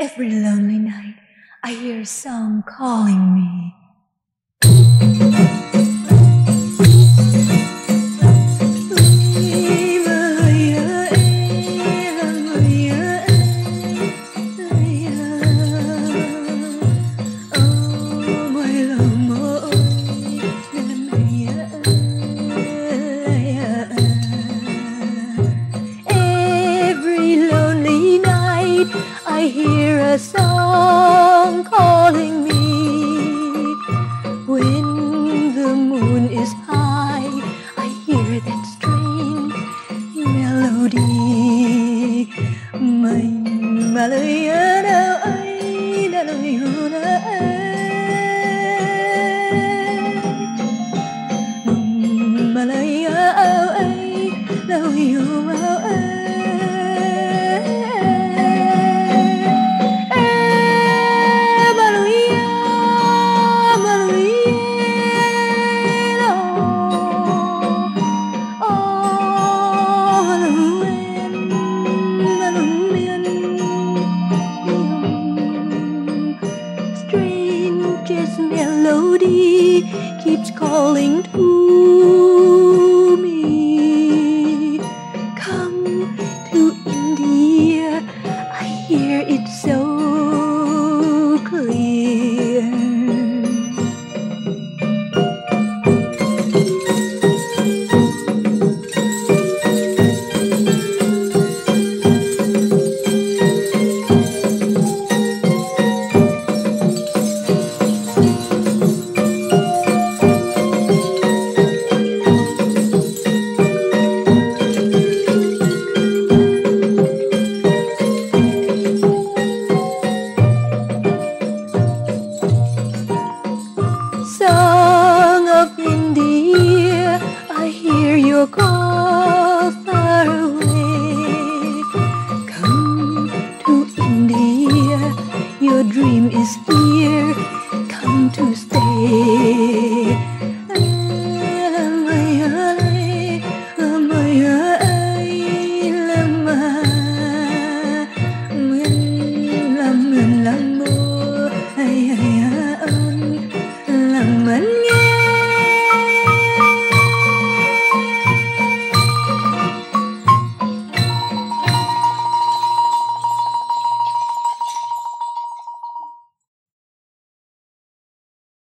Every lonely night, I hear a song calling me. Every lonely night I hear a song calling me. When the moon is high, I hear that strange melody. My Malayana, ay, Strangest melody keeps calling to me. Come to India, I hear it so You'll far away. Come to India, your dream is here. Come to stay.